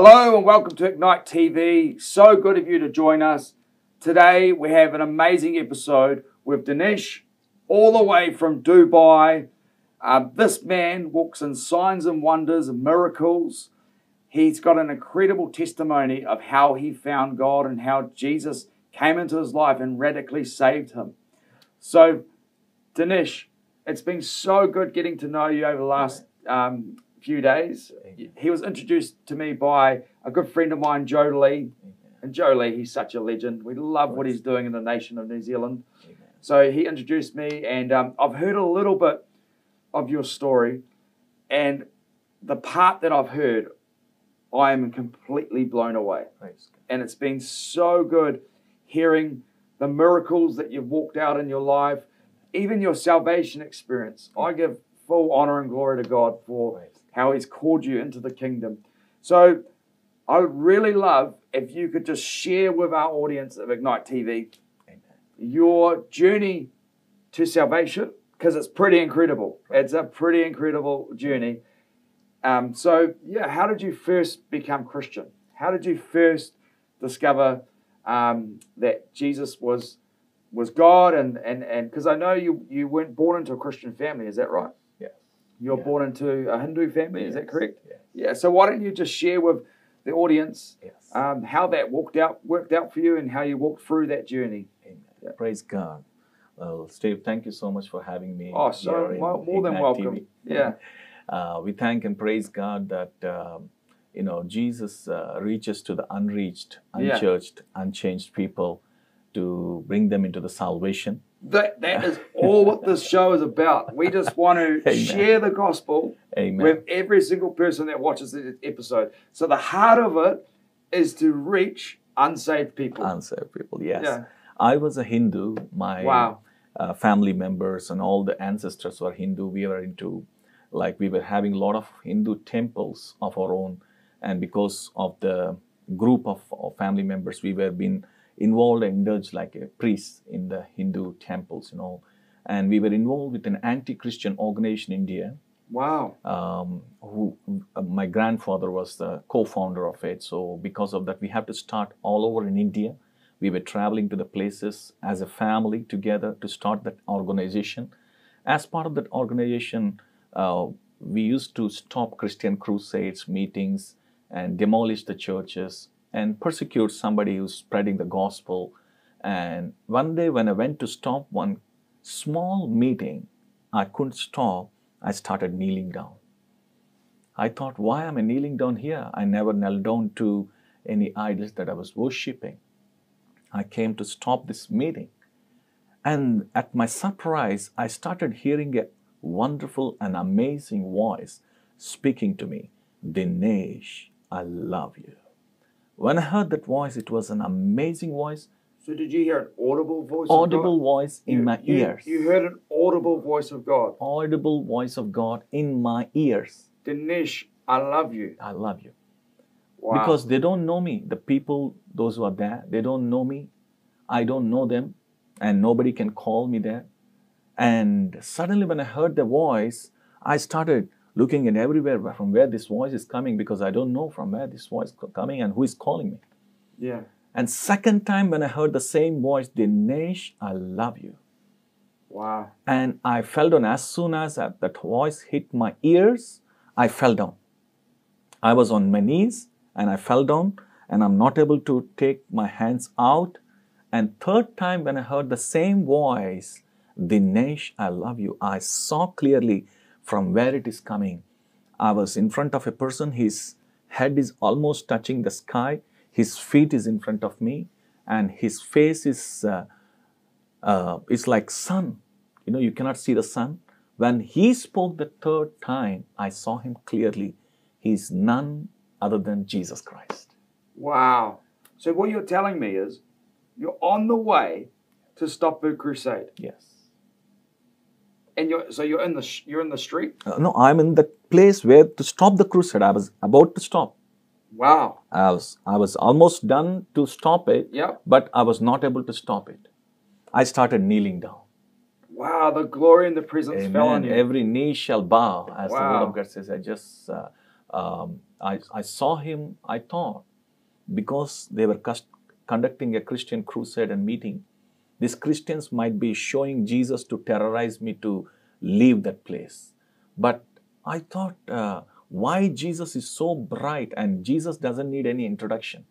Hello and welcome to Ignite TV. So good of you to join us. Today we have an amazing episode with Dinesh, all the way from Dubai. Uh, this man walks in signs and wonders and miracles. He's got an incredible testimony of how he found God and how Jesus came into his life and radically saved him. So, Dinesh, it's been so good getting to know you over the last um, few days. He was introduced to me by a good friend of mine, Joe Lee. And Joe Lee, he's such a legend. We love what he's doing in the nation of New Zealand. So he introduced me, and um, I've heard a little bit of your story. And the part that I've heard, I am completely blown away. And it's been so good hearing the miracles that you've walked out in your life, even your salvation experience. I give full honor and glory to God for how He's called you into the kingdom. So I would really love if you could just share with our audience of Ignite TV your journey to salvation, because it's pretty incredible. It's a pretty incredible journey. Um, so, yeah, how did you first become Christian? How did you first discover um, that Jesus was was God? And and and because I know you you weren't born into a Christian family, is that right? Yeah. You're Yeah. born into a Hindu family, is that correct? yes. Yeah. So why don't you just share with the audience Yes. um, how that worked out worked out for you and how you walked through that journey? Amen. Yeah. Praise God. Well, Steve, thank you so much for having me. Oh, so in more than Ignite welcome. TV. Yeah. Uh, we thank and praise God that um, you know Jesus uh, reaches to the unreached, Yeah. unchurched, unchanged people to bring them into the salvation. That that is all what this show is about. We just want to Amen. share the gospel Amen. with every single person that watches this episode. So the heart of it is to reach unsaved people. Unsaved people. Yes. Yeah. I was a Hindu. My Wow. uh, family members and all the ancestors were Hindu. We were into, like, we were having a lot of Hindu temples of our own. And because of the group of, of family members, we were being involved and indulged like a priest in the Hindu temples, you know. And we were involved with an anti Christian organization in India Wow. um, who uh, my grandfather was the co-founder of it. So because of that, we have to start all over in India. We were traveling to the places as a family together to start that organization. As part of that organization, uh, we used to stop Christian crusades, meetings, and demolish the churches and persecute somebody who's spreading the gospel. And one day, when I went to stop one small meeting, I couldn't stop. I started kneeling down. I thought, why am I kneeling down here? I never knelt down to any idols that I was worshipping. I came to stop this meeting. And at my surprise, I started hearing a wonderful and amazing voice speaking to me Dinesh, I love you. When I heard that voice, it was an amazing voice, So did you hear an audible voice? audible voice in You- my you- ears. You heard an audible voice of God. audible voice of God in my ears. Dinesh, I love you. I love you. Wow. because they don't know me. The people, those who are there, they don't know me. I don't know them, and nobody can call me there. And suddenly, when I heard the voice, I started looking at everywhere from where this voice is coming because I don't know from where this voice is coming and who is calling me. yeah. And second time, when I heard the same voice, Dinesh, I love you. Wow. And I fell down as soon as that, that voice hit my ears, I fell down. I was on my knees and I fell down and I'm not able to take my hands out. And third time when I heard the same voice, Dinesh, I love you, I saw clearly from where it is coming. I was in front of a person, his head is almost touching the sky, his feet is in front of me, and his face is uh, uh, it's like sun. You know, you cannot see the sun. When he spoke the third time, I saw him clearly. He's none other than Jesus Christ. Wow. So what you're telling me is you're on the way to stop the crusade. Yes. And you're so you're in the sh- you're in the street. Uh, no, I'm in the place where to stop the crusade. I was about to stop. Wow. I was I was almost done to stop it, Yep. but I was not able to stop it. I started kneeling down. Wow. The glory and the presence fell on you. Every knee shall bow, as the Wow. word of God says. I just uh, um, I, I saw him, I thought, because they were conducting a Christian crusade and meeting, these Christians might be showing Jesus to terrorize me to leave that place. But I thought, uh, why Jesus is so bright and Jesus doesn't need any introduction.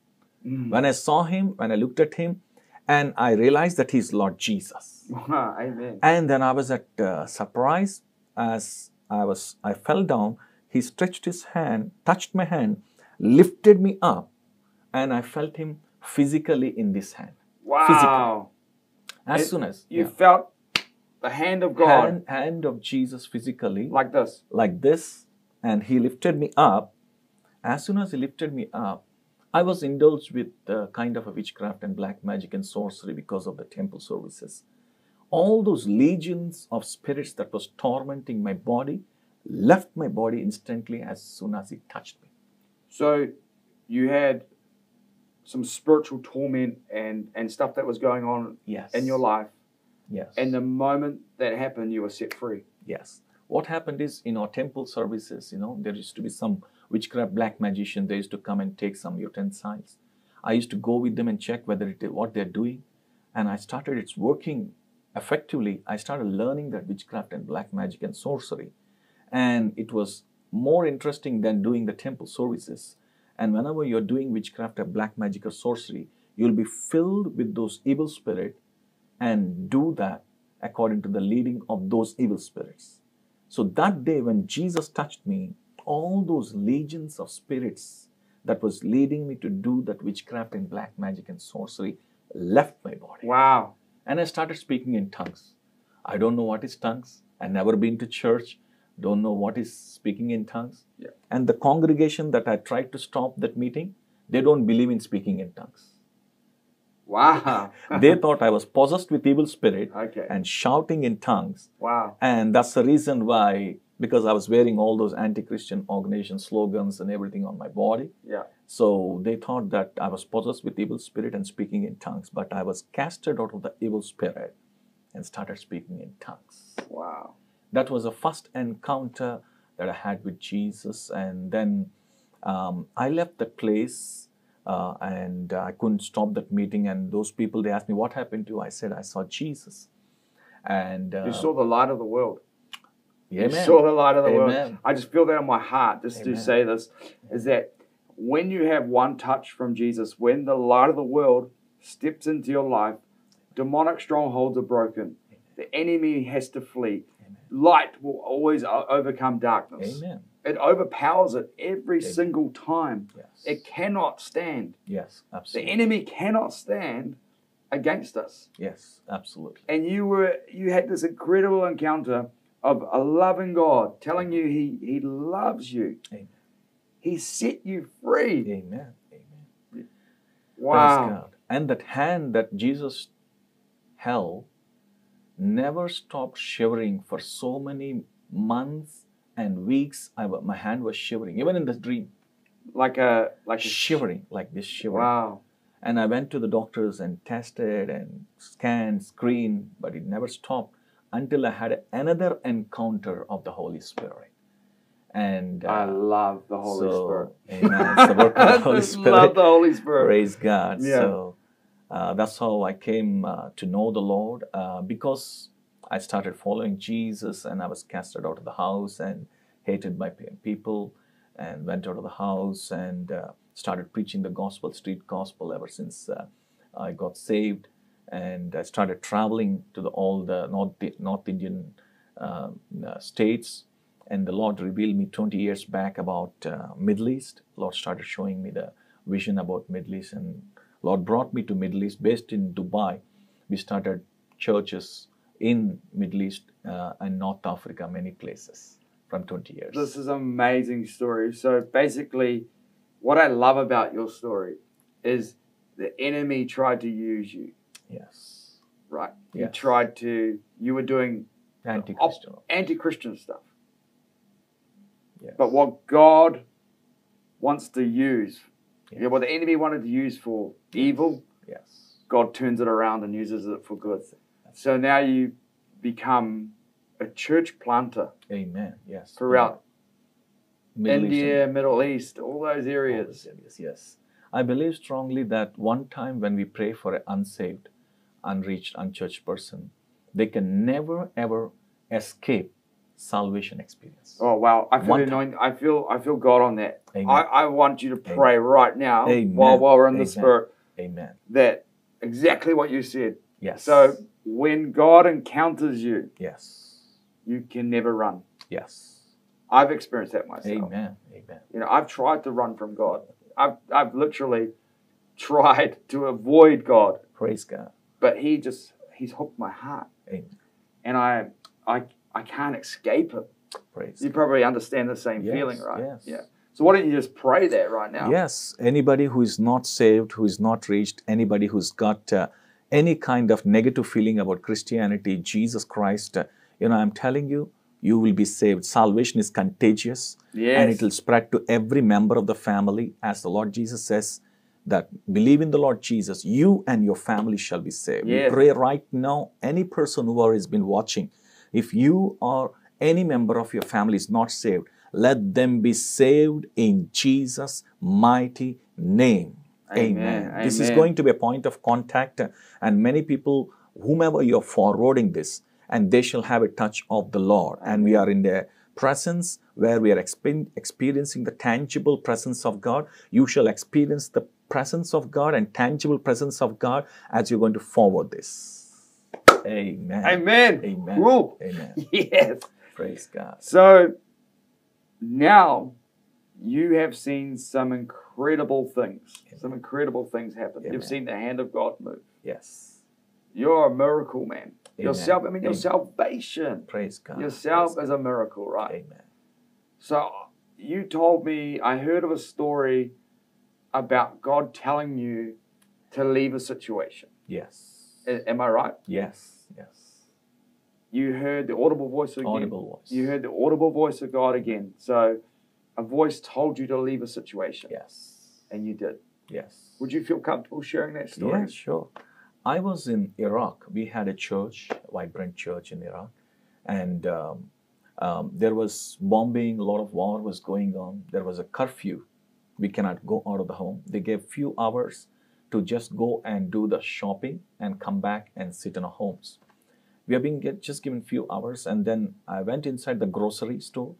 Mm. When I saw him, when I looked at him, and I realized that he's Lord Jesus. Amen. And then I was at uh, surprise as I was I fell down. He stretched his hand, touched my hand, lifted me up, and I felt him physically in this hand. Wow. As It- soon as You yeah. felt the hand of God hand, hand of Jesus physically, like this. like this, and he lifted me up. As soon as he lifted me up, I was indulged with uh, kind of a witchcraft and black magic and sorcery because of the temple services. All those legions of spirits that was tormenting my body left my body instantly as soon as he touched me. So you had some spiritual torment and, and stuff that was going on Yes. in your life. Yes. And the moment that happened, you were set free. Yes. What happened is in our temple services, you know, there used to be some witchcraft black magician. They used to come and take some utensils. I used to go with them and check whether it what they're doing, and I started. It's working effectively. I started learning that witchcraft and black magic and sorcery, and it was more interesting than doing the temple services. And whenever you're doing witchcraft or black magic or sorcery, you'll be filled with those evil spirit and do that according to the leading of those evil spirits. So that day when Jesus touched me, all those legions of spirits that was leading me to do that witchcraft and black magic and sorcery left my body. Wow. And I started speaking in tongues. I don't know what is tongues. I never been to church. Don't know what is speaking in tongues. Yeah. And the congregation that I tried to stop that meeting, they don't believe in speaking in tongues. Wow. they thought I was possessed with evil spirit okay. and shouting in tongues. wow. And that's the reason why, because I was wearing all those anti Christian organization slogans and everything on my body. Yeah. So they thought that I was possessed with evil spirit and speaking in tongues. But I was casted out of the evil spirit and started speaking in tongues. Wow. That was the first encounter that I had with Jesus. And then um, I left that place. Uh, and I couldn't stop that meeting. And those people, they asked me, What happened to you? I said, I saw Jesus. And uh, You saw the light of the world. You Amen. saw the light of the world. I just feel that in my heart just to say this is that when you have one touch from Jesus, when the light of the world steps into your life, demonic strongholds are broken. The enemy has to flee. Light will always overcome darkness. Amen. It overpowers it every Amen. single time. Yes. It cannot stand. yes, absolutely. The enemy cannot stand against us. yes, absolutely. And you were you had this incredible encounter of a loving God telling you he he loves you. Amen. He set you free. Amen. Amen. Wow. God. And that hand that Jesus held never stopped shivering for so many months and weeks. I, my hand was shivering, even in the dream, Like a like a shivering, like this shivering. Wow. And I went to the doctors and tested and scanned, screened, but it never stopped until I had another encounter of the Holy Spirit. And I uh, love the Holy so, Spirit. Amen. It's the work of the Holy I Spirit. love the Holy Spirit. Praise God. Yeah. So uh, that's how I came uh, to know the Lord uh, because I started following Jesus and I was casted out of the house and hated by people and went out of the house and uh, started preaching the gospel, street gospel, ever since uh, I got saved. And I started traveling to the, all the North, North Indian uh, uh, states. And the Lord revealed me 20 years back about Middle East. Lord started showing me the vision about Middle East, and Lord brought me to Middle East, based in Dubai. We started churches in Middle East uh, and North Africa, many places, from 20 years. This is an amazing story. So basically, what I love about your story is the enemy tried to use you, yes, right? He Yes. tried to. You were doing anti-Christian. anti-Christian stuff. Yes. But what God wants to use, Yes. yeah, what the enemy wanted to use for evil, yes, God turns it around and uses it for good. So now you become a church planter Amen. Yes. throughout Middle India, Middle East, all those all areas. those areas, Yes. I believe strongly that one time when we pray for an unsaved, unreached, unchurched person, they can never ever escape salvation experience. Oh wow! I feel I feel I feel God on that. Amen. I, I want you to pray right now Amen. while while we're in the Amen. spirit Amen. that exactly what you said. Yes. So when God encounters you, yes. you can never run. Yes. I've experienced that myself. Amen. Amen. You know, I've tried to run from God. I've I've literally tried to avoid God, Praise God. but He just He's hooked my heart, Amen. and I I I can't escape it. Praise You probably understand the same Yes, feeling, right? yes. Yeah. So why don't you just pray that right now? Yes, anybody who is not saved, who is not reached, anybody who's got uh, any kind of negative feeling about Christianity, Jesus Christ, uh, you know, I'm telling you, you will be saved. Salvation is contagious Yes. and it will spread to every member of the family. As the Lord Jesus says, that believe in the Lord Jesus, you and your family shall be saved. Yes. We pray right now, any person who has been watching, if you or any member of your family is not saved, let them be saved in Jesus' mighty name. Amen. This is going to be a point of contact, and many people, whomever you're forwarding this, and they shall have a touch of the Lord. And we are in the presence where we are expe- experiencing the tangible presence of God. You shall experience the presence of God and tangible presence of God as you're going to forward this. Amen. Amen. Amen. Amen. Yes. Praise God. So now you have seen some incredible things. Some incredible things happen. Amen. You've seen the hand of God move. Yes. You're a miracle, man. Amen. Yourself, I mean, your Amen. salvation. Praise God. Yourself Praise is a miracle, right? Amen. So you told me, I heard of a story about God telling you to leave a situation. Yes. Am I right? Yes. Yes. You heard the audible voice again. Audible voice. You heard the audible voice of God again. So a voice told you to leave a situation, Yes. and you did. Yes. Would you feel comfortable sharing that story? Yeah, sure. I was in Iraq. We had a church, a vibrant church in Iraq, and um, um, there was bombing. A lot of war was going on. There was a curfew. We cannot go out of the home. They gave few hours to just go and do the shopping and come back and sit in our homes. We are being get, just given few hours, and then I went inside the grocery store,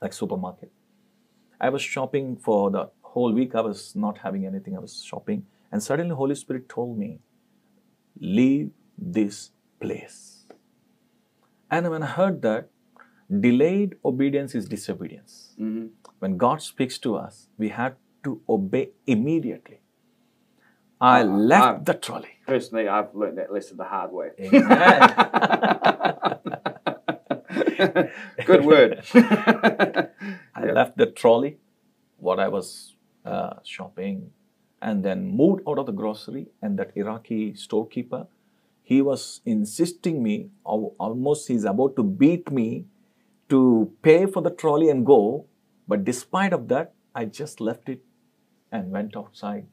like supermarket. I was shopping for the whole week. I was not having anything. I was shopping, and suddenly Holy Spirit told me, "Leave this place." And when I heard that, delayed obedience is disobedience. Mhm. When God speaks to us, we have to obey immediately. I Uh, left I'm- the trolley. Personally, I've learned that lesson the hard way. Good word. I left the trolley, what I was uh, shopping, and then moved out of the grocery. And that Iraqi storekeeper, he was insisting me, almost he's about to beat me to pay for the trolley and go. But despite of that, I just left it and went outside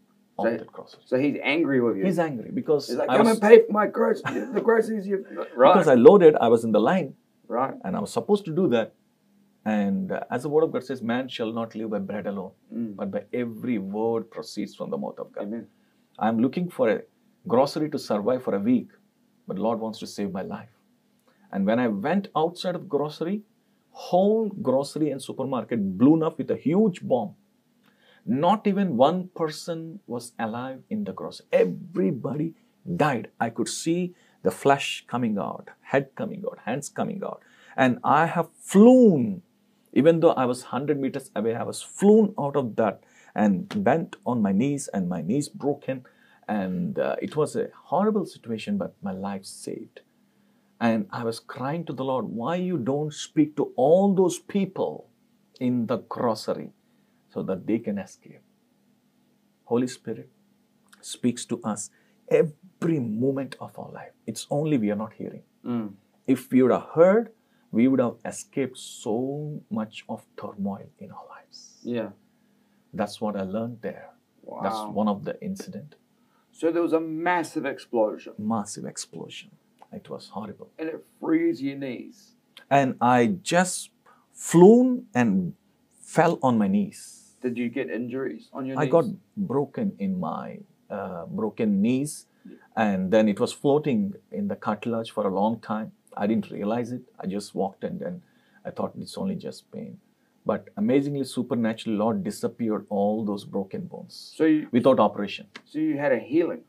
So- so he's angry with you. He's angry because He's like, I come was, and pay for my groceries. the groceries you right. because I loaded, I was in the line. right. and I was supposed to do that. And uh, as the word of God says, man shall not live by bread alone, Mm. but by every word proceeds from the mouth of God. Amen. I'm looking for a grocery to survive for a week, but Lord wants to save my life. And when I went outside of grocery, whole grocery and supermarket blew up with a huge bomb. Not even one person was alive in the cross. Everybody died. I could see the flesh coming out, head coming out, hands coming out. And I have flown, even though I was 100 meters away, I was flown out of that and bent on my knees, and my knees broken. And uh, it was a horrible situation, but my life saved. And I was crying to the Lord, why you don't speak to all those people in the grocery so that they can escape? Holy Spirit speaks to us every moment of our life. It's only we are not hearing. Mm. If we would have heard, we would have escaped so much of turmoil in our lives. Yeah. That's what I learned there. Wow. That's one of the incident. So there was a massive explosion, Massive explosion. It was horrible. and it frees your knees. and I just flown and fell on my knees. Did you get injuries on your knees? I knees? got broken in my uh, broken knees, and then it was floating in the cartilage for a long time. I didn't realize it. I just walked and then I thought it's only just pain. But amazingly, supernaturally, Lord disappeared all those broken bones so you without operation. so you had a healing.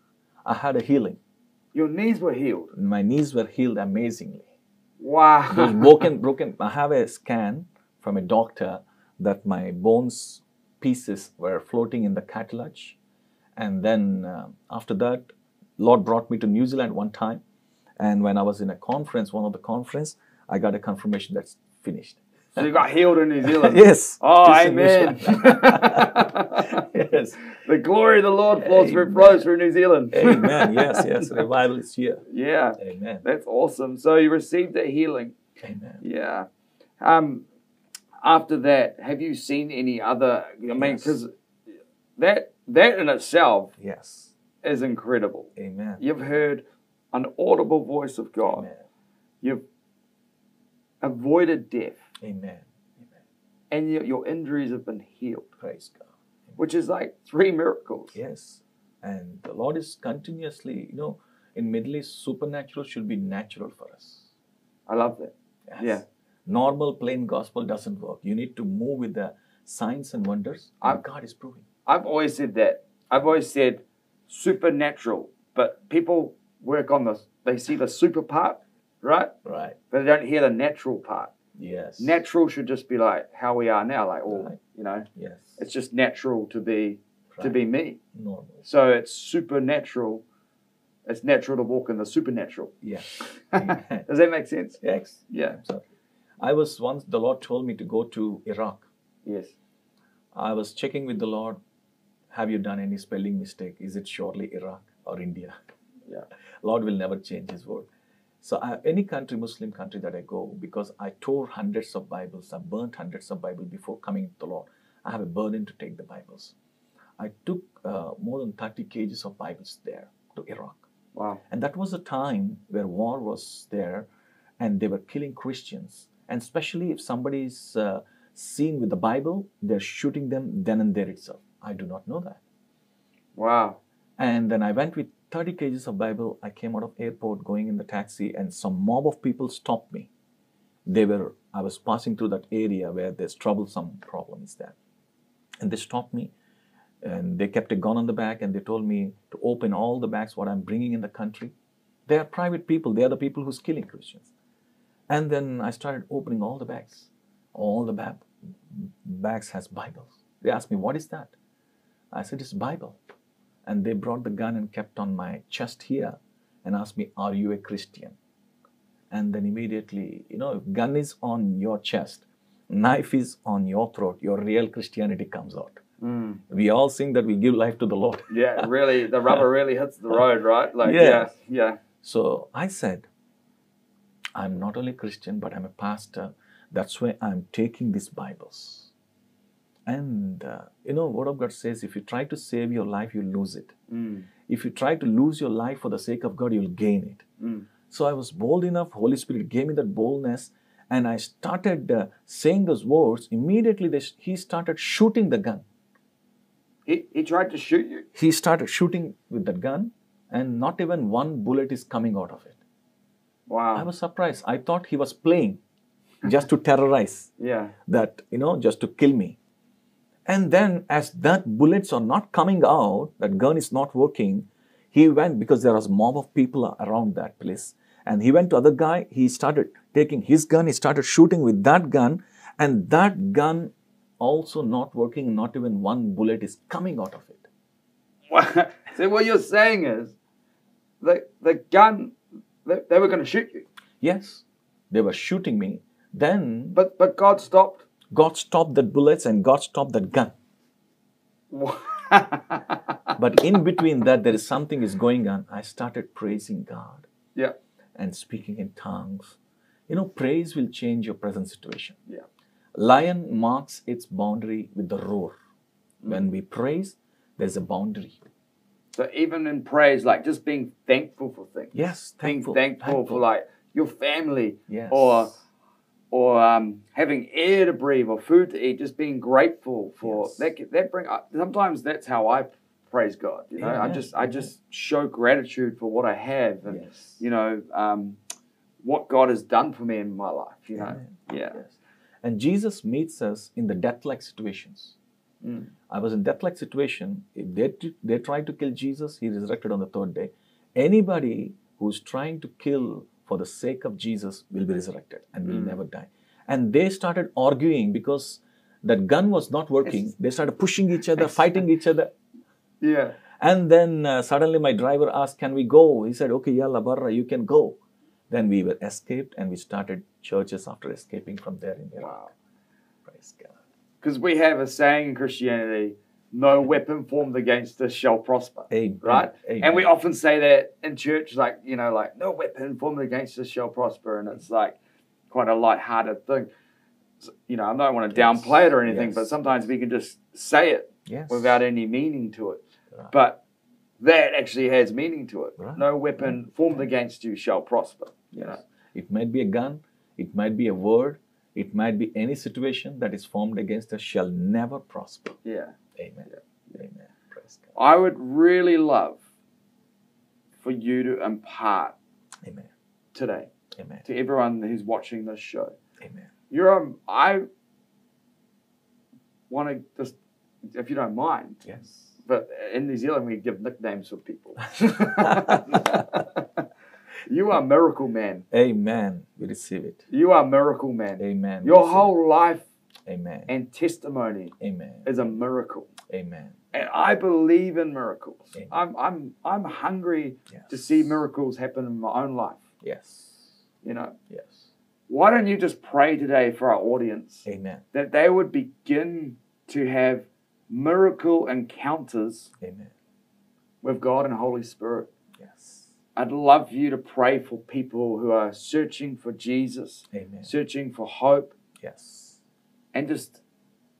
I had a healing. Your knees were healed. My knees were healed amazingly. Wow. Those broken, broken. I have a scan from a doctor that my bones pieces were floating in the cartilage, and then uh, after that, Lord brought me to New Zealand one time, and when I was in a conference, one of the conference, I got a confirmation that's finished. so you got healed in New Zealand. yes. Oh, Just in New amen. Yes. the glory of the Lord flows through, flows through New Zealand. Amen. Yes. Yes. Revival is here. yeah, Amen. that's awesome. So you received a healing. Amen. Yeah. Um, after that, have you seen any other? I mean, because that that in itself Yes. is incredible. Amen. You've heard an audible voice of God. Amen. You've avoided death, Amen. and your, your injuries have been healed, Praise God. which is like three miracles. Yes. And the Lord is continuously, you know, in Middle East, supernatural should be natural for us. I love that. Yes. Yeah. Normal plain gospel doesn't work. You need to move with the signs and wonders. I- And God is proving. I've always said that. I've always said supernatural, but people work on the they see the super part, right? Right. But they don't hear the natural part. Yes. Natural should just be like how we are now, like all Right. you know. Yes. It's just natural to be to be me. normal. So it's supernatural. It's natural to walk in the supernatural. Yeah. Does that make sense? yes. Yeah. So I was once, the Lord told me to go to Iraq. Yes. I was checking with the Lord. Have you done any spelling mistake? Is it surely Iraq or India? Yeah. Lord will never change His word. So I, any country, Muslim country that I go, because I tore hundreds of Bibles, I burnt hundreds of Bibles before coming to the Lord. I have a burden to take the Bibles. I took uh, more than 30 kgs of Bibles there to Iraq. Wow. And that was a time where war was there and they were killing Christians. And especially if somebody is uh, seen with the Bible, they're shooting them then and there itself. I do not know that. Wow. And then I went with 30 kgs of Bible. I came out of airport going in the taxi and some mob of people stopped me. They were, I was passing through that area where there's troublesome problems there. And they stopped me and they kept a gun on the back and they told me to open all the bags what I'm bringing in the country. They are private people. They are the people who's killing Christians. And then I started opening all the bags. All the ba- bags has Bibles. They asked me, what is that? I said, it's Bible. And they brought the gun and kept on my chest here and asked me, are you a Christian? And then immediately, you know, if gun is on your chest, knife is on your throat, your real Christianity comes out. Mm. We all sing that we give life to the Lord. Yeah. Really, the rubber really hits the road, right? Like Yeah. yeah. Yeah. So I said, I'm not only Christian, but I'm a pastor. That's why I'm taking these Bibles. And, uh, you know, Word of God says if you try to save your life, you lose it. Mm. If you try to lose your life for the sake of God, you'll gain it. Mm. So I was bold enough. Holy Spirit gave me that boldness, and I started uh, saying those words. Immediately, they, he started shooting the gun. He, he tried to shoot you. He started shooting with that gun, and not even one bullet is coming out of it. Wow. I was surprised. I thought he was playing just to terrorize yeah. that, you know, just to kill me. And then, as that bullets are not coming out, that gun is not working, he went because there was mob of people around that place. And he went to other guy, he started taking his gun, he started shooting with that gun, and that gun also not working, not even one bullet is coming out of it. so what you're saying is, the the gun, they, they were going to shoot you, Yes, they were shooting me. Then but but God stopped. God stopped that bullets and God stopped that gun. But in between that, there is something is going on. I started praising God yeah. and speaking in tongues. You know, praise will change your present situation. Yeah. Lion marks its boundary with the roar. When we praise, there's a boundary. So even in praise, like just being thankful for things. Yes, being thankful. thankful, for like your family Yes. or or um, having air to breathe or food to eat, just being grateful for Yes. that. That bring uh, sometimes that's how I praise God. You know, I Amen. just I just show gratitude for what I have and Yes. you know um, what God has done for me in my life. You know, yeah. And Jesus meets us in the death-like situations. Mm. I was in death-like situation. If they they tried to kill Jesus, he resurrected on the third day. Anybody who's trying to kill for the sake of Jesus will be resurrected and will Mm. never die. And they started arguing because that gun was not working. They started pushing each other, fighting each other. yeah. And then uh, suddenly my driver asked, Can we go? He said, Okay, yalla barra, you can go. Then we were escaped and we started churches after escaping from there in Iraq. Wow. Praise God. Because we have a saying in Christianity: "No weapon formed against us shall prosper." Amen. right? Amen. And we often say that in church, like, you know, like, no weapon formed against us shall prosper. And it's like quite a light-hearted thing. So, you know, I don't want to Yes. downplay it or anything, Yes. but sometimes we can just say it yes. without any meaning to it. Right. But that actually has meaning to it. Right. No weapon formed against you shall prosper. You know? It might be a gun, it might be a word, it might be any situation that is formed against us shall never prosper. Yeah. Amen. Amen. Praise God. I would really love for you to impart Amen. today Amen. to everyone who's watching this show. Amen. You're um, I want to just, if you don't mind, Yes. but in New Zealand we give nicknames for people. you are miracle man. Amen. We receive it. You are miracle man. Amen. Your whole life. Amen. and testimony Amen. is a miracle. Amen. And I believe in miracles. Amen. I'm I'm I'm hungry Yes. to see miracles happen in my own life. Yes. You know. Yes. Why don't you just pray today for our audience Amen. that they would begin to have miracle encounters Amen. with God and Holy Spirit. Yes. I'd love you to pray for people who are searching for Jesus, Amen. searching for hope, Yes. and just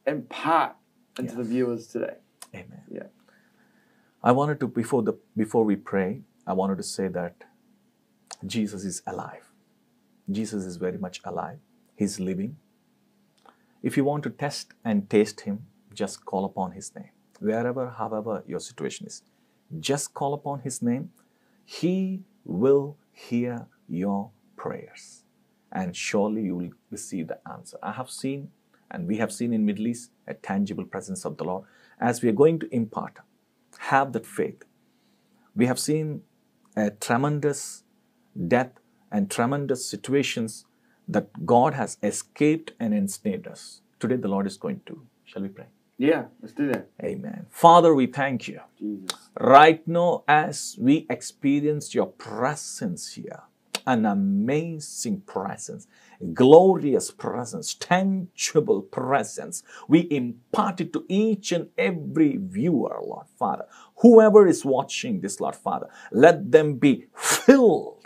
impart into the viewers today. Amen. Yeah. I wanted to before the before we pray, I wanted to say that Jesus is alive. Jesus is very much alive. He's living. If you want to test and taste him, just call upon his name. Wherever, however your situation is, just call upon his name. He will hear your prayers. And surely you will receive the answer. I have seen, and we have seen in Middle East, a tangible presence of the Lord. As we are going to impart, have that faith. We have seen a tremendous death and tremendous situations that God has escaped and ensnared us. Today, the Lord is going to. Shall we pray? Yeah, let's do that. Amen. Father, we thank you. Jesus. Right now, as we experience your presence here, an amazing presence, glorious presence, tangible presence, we impart it to each and every viewer, Lord Father. Whoever is watching this, Lord Father, let them be filled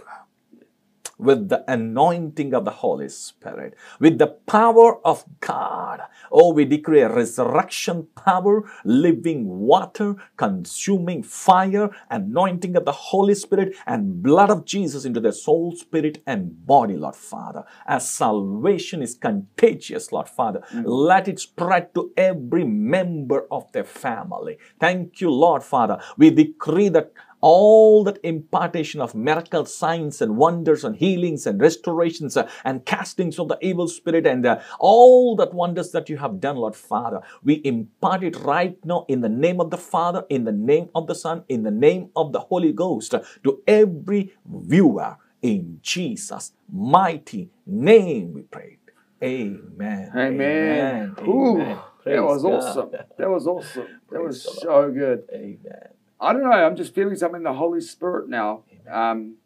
with the anointing of the Holy Spirit, with the power of God. Oh, we declare resurrection power, living water, consuming fire, anointing of the Holy Spirit, and blood of Jesus into their soul, spirit, and body, Lord Father. As salvation is contagious, Lord Father, mm. let it spread to every member of their family. Thank you, Lord Father. We decree that all that impartation of miracle signs and wonders and healings and restorations uh, and castings of the evil spirit and uh, all that wonders that you have done, Lord Father, we impart it right now in the name of the Father, in the name of the Son, in the name of the Holy Ghost uh, to every viewer in Jesus' mighty name. We pray. Amen. Amen. Amen. Ooh, Amen. That was God. awesome. That was awesome. That was so good. Amen. I don't know. I'm just feeling something in the Holy Spirit now. Um,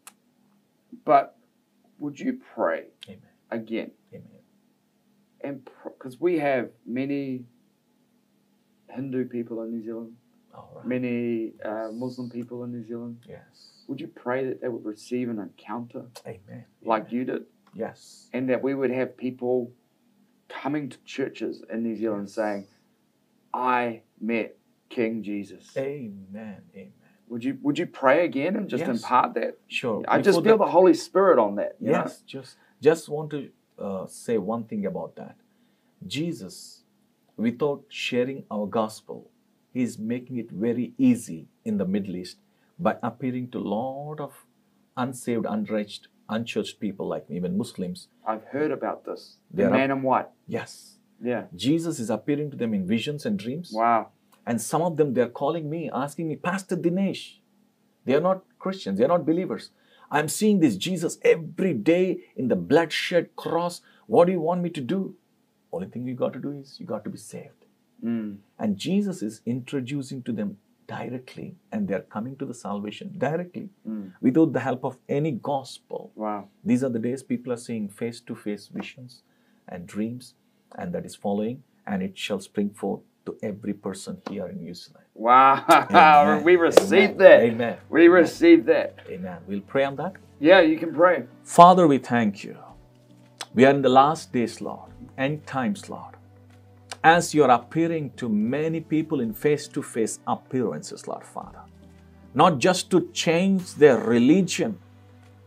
but would you pray Amen. again? Amen. And because we have many Hindu people in New Zealand, All right. many uh, Muslim people in New Zealand, Yes. would you pray that they would receive an encounter Amen. like you did, Yes. and that we would have people coming to churches in New Zealand Yes. saying, "I met King Jesus." Amen. Amen. Would you Would you pray again and just Yes. impart that? Sure. I just Before feel that- the Holy Spirit on that. you know? yes. Just just want to uh, say one thing about that. Jesus, without sharing our gospel, he is making it very easy in the Middle East by appearing to a lot of unsaved, unreached, unchurched people like me, even Muslims. I've heard about this. The man in white. Yes, Yeah. Jesus is appearing to them in visions and dreams. Wow. And some of them, they're calling me, asking me, Pastor Dinesh, they are not Christians, they are not believers. I'm seeing this Jesus every day in the bloodshed cross. What do you want me to do? Only thing you got to do is you got to be saved. Mm. And Jesus is introducing to them directly, and they're coming to the salvation directly Mm. without the help of any gospel. Wow. These are the days people are seeing face to face visions and dreams, and that is following, and it shall spring forth to every person here in New Zealand. Wow. Amen. we received Amen. that. Amen. We received that. Amen. We'll pray on that. Yeah, you can pray. Father, we thank you. We are in the last days, Lord, end times, Lord. As you are appearing to many people in face to face appearances, Lord Father, not just to change their religion,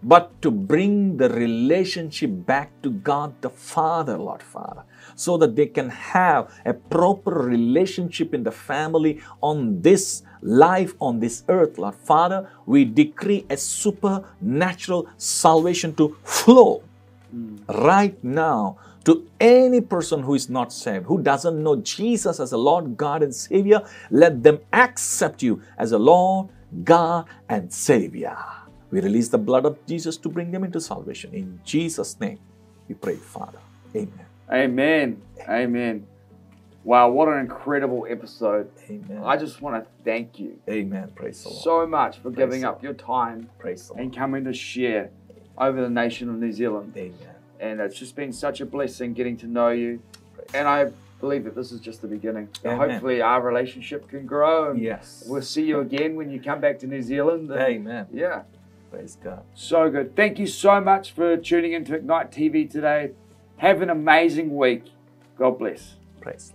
but to bring the relationship back to God the Father, Lord Father, so that they can have a proper relationship in the family on this life on this earth, Lord Father. We decree a supernatural salvation to flow hmm. right now to any person who is not saved, who doesn't know Jesus as a Lord, God, and Savior, let them accept you as a Lord, God, and Savior. We release the blood of Jesus to bring them into salvation. In Jesus' name, we pray, Father. Amen. Amen. Amen. Wow, what an incredible episode. Amen. I just want to thank you Amen. Praise the Lord. so much for giving the up your time Praise the Lord. and coming to share over the nation of New Zealand. Amen. And it's just been such a blessing getting to know you. Praise And I believe that this is just the beginning. And Amen. hopefully, our relationship can grow. And Yes. We'll see you again when you come back to New Zealand. And Amen. Yeah. Praise God. So good. Thank you so much for tuning into Ignite TV today. Have an amazing week. God bless. Praise.